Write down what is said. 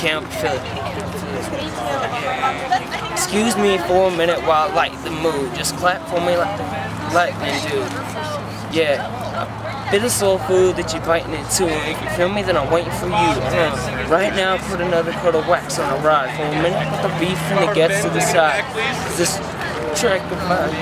can't feel it. Excuse me for a minute while I light the mood. Just clap for me like the lightning, do. Yeah. A bit of soul food that you're biting into. If you feel me, then I'm waiting for you. Uh, right now, put another coat of wax on the rod. For a minute, put the beef and the gets to the side. This track of mine.